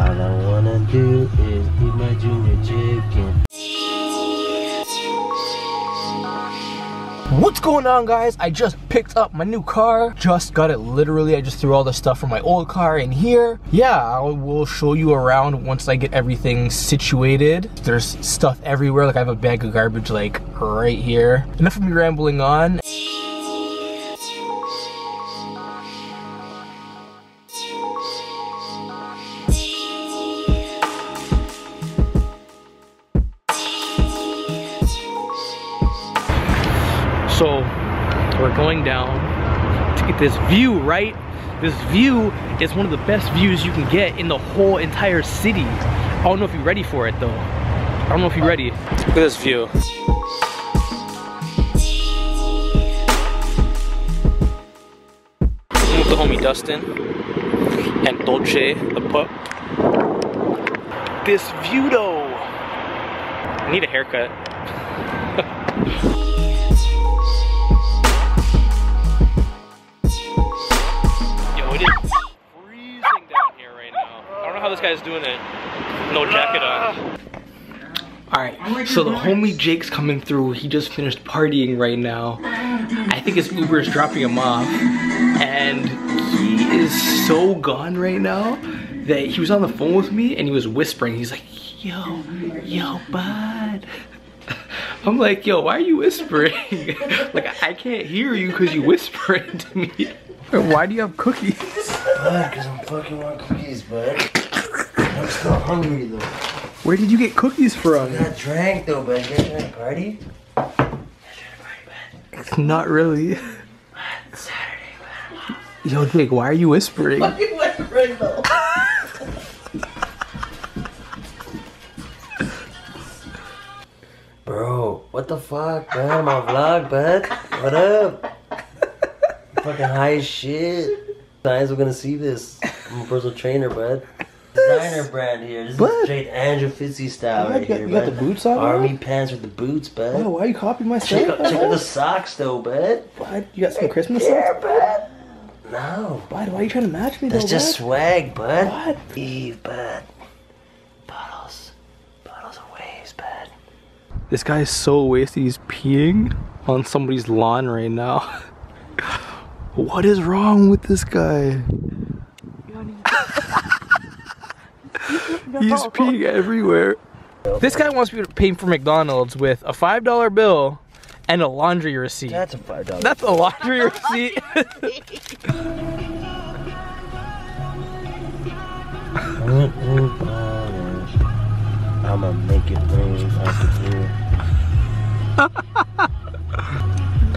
All I wanna do is eat my junior chicken. What's going on guys? I just picked up my new car. Just got it literally. I just threw all the stuff from my old car in here. Yeah, I will show you around once I get everything situated. There's stuff everywhere. Like I have a bag of garbage like right here. Enough of me rambling on. So we're going down to get this view, right? This view is one of the best views you can get in the whole entire city. I don't know if you're ready for it though. I don't know if you're ready. Look at this view. I'm with the homie Dustin and Dolce, the pup. This view though. I need a haircut. guy's doing it. No jacket on. Alright, so the homie Jake's coming through. He just finished partying right now. I think his Uber is dropping him off. And he is so gone right now that he was on the phone with me and he was whispering. He's like, yo, yo, bud. I'm like, yo, why are you whispering? like, I can't hear you because you whispering to me. Why do you have cookies? Bud, cause I'm fucking want cookies, bud. I'm still hungry though. Where did you get cookies from? I got drank though, bud. You guys trying to party? You guys trying to party, bud? Not really. Saturday, bud. Yo, Jake, why are you whispering? Bro, what the fuck? I'm on vlog, bud. What up? I'm fucking high as shit. Guys, we're gonna see this. I'm a personal trainer, bud. Designer brand here. This Bud. is straight Andrew Fitzy style Bud, right you got- here, you got the boots on, Army bud? pants with the boots, bud. Oh, why are you copying my check, stuff? out, check out the socks though, bud. Bud, you got some Christmas Yeah, stuff? bud. No. Bud, why are you trying to match me though, That's just bud? swag, bud. What? Eve, bud. Bottles. Bottles of waves, bud. This guy is so wasted. He's peeing on somebody's lawn right now. what is wrong with this guy? He's peeing everywhere. This guy wants me to pay for McDonald's with a five dollar bill and a laundry receipt. That's a five dollar. That's a laundry receipt. I'ma make it rain out here.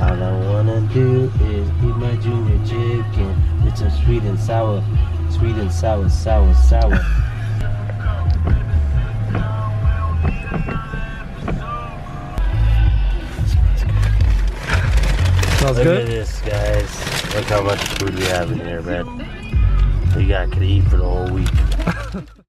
All I wanna do is eat my junior chicken. It's a sweet and sour, sweet and sour, sour, sour. Look good. at this, guys. Look how much food we have in here, man. We got could eat for the whole week.